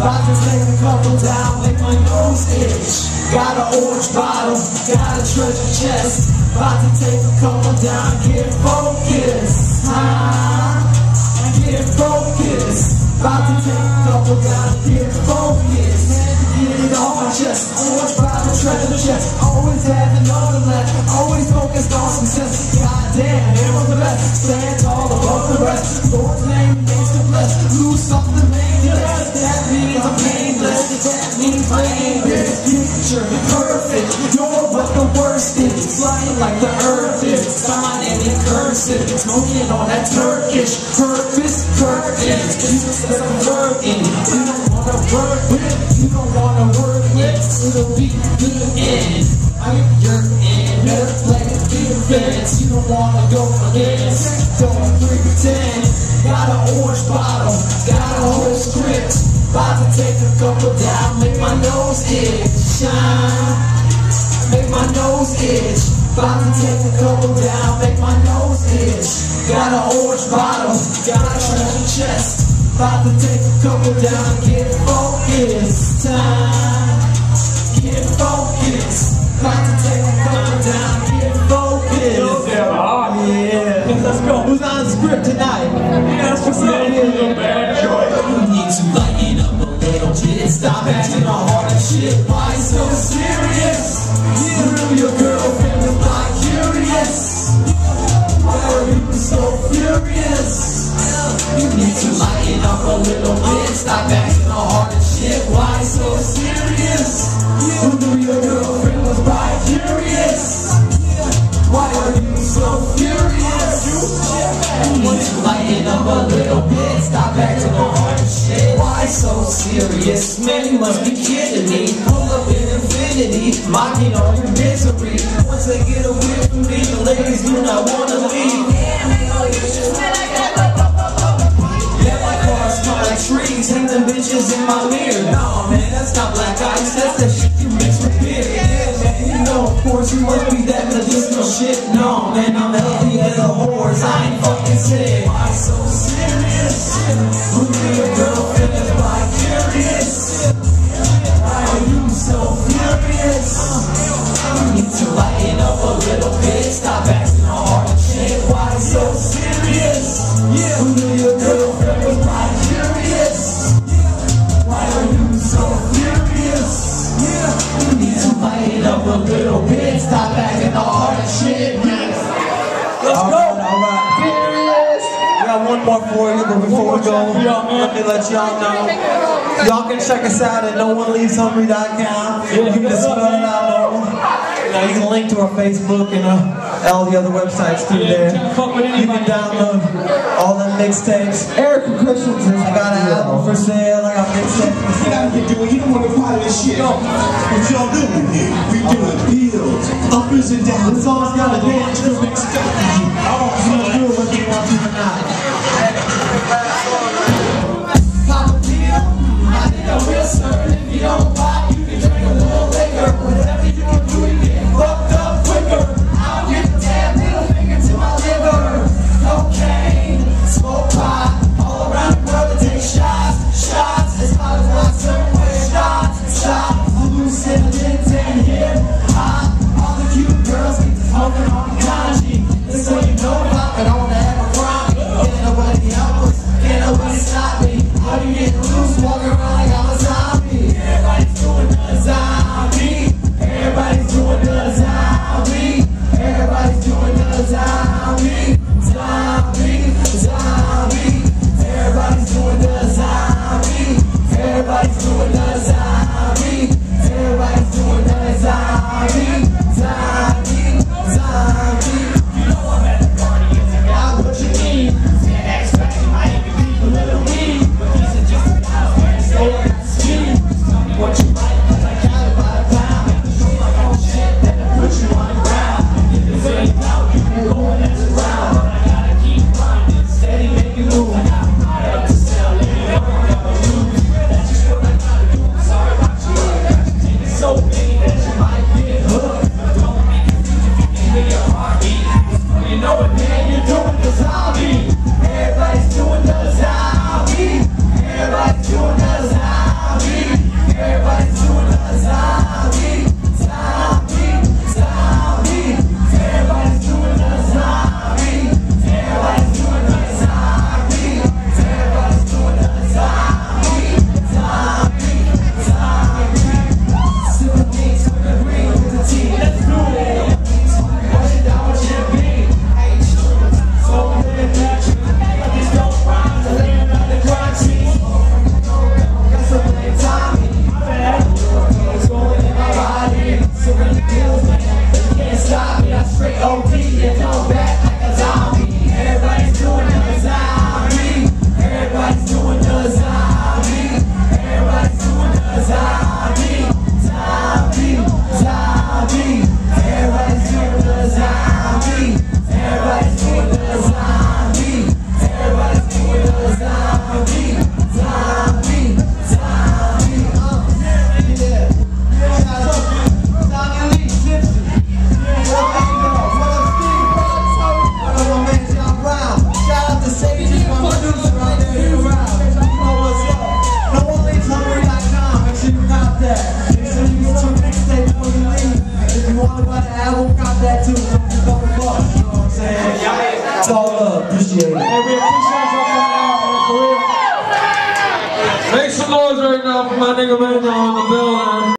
About to take a couple down, make my nose itch. Got an orange bottle, got a treasure chest. About to take a couple down, get focused. Ah, best. Stand tall above the rest. Lord's name remains to bless. Lose something painless. That means I'm painless. That means I this future perfect. You're what the worst is. Flying like the earth is. Sign any cursive. Smoking on that Turkish purpose curtain. Jesus says I'm working. You don't wanna work with. You don't wanna work with. It'll be the end. I'm your end. You don't wanna go against. Don't pretend. Got an orange bottle. Got a whole script. About to take a couple down. Make my nose itch. Shine. Make my nose itch. About to take a couple down. Make my nose itch. Got an orange bottle. Got a treasure chest. About to take a couple down. Get focused. Time. Get focused. About to take a couple down. Who's on script tonight? Yeah, that's what's up. You need to lighten up a little bit. Stop acting all hard and shit. Why so serious? Through your girlfriend is not curious. Why are you so furious? You need to lighten up a little bit. Stop acting all hard and shit. Why so serious? Who knew your girlfriend bit. Stop acting hard and shit. Why so serious? Man, you must be kidding me. Pull up in Infiniti, mocking all your misery. Once they get away from me, the ladies do not wanna leave. Let my cars like trees, hang them bitches in my mirror. No, man, that's not black ice, that's that shit one more for you, but before we go, let me let y'all know. Y'all can check us out at nooneleaveshungry.com. You can just spell it out. No. You, know, you can link to our Facebook and uh, all the other websites through there. You can download all the mixtapes. Eric Christensen. I got an album for sale. I got mixtapes for Get out sale. here doing, you don't want to part of this shit. What y'all doing here? We doing bills, uppers and downs. This song's got a dance to mix it up. Oh, so do it whether you want to or not. Appreciate it. Hey, we appreciate y'all coming out, for real. Make some noise right now for my nigga Manuel in the building.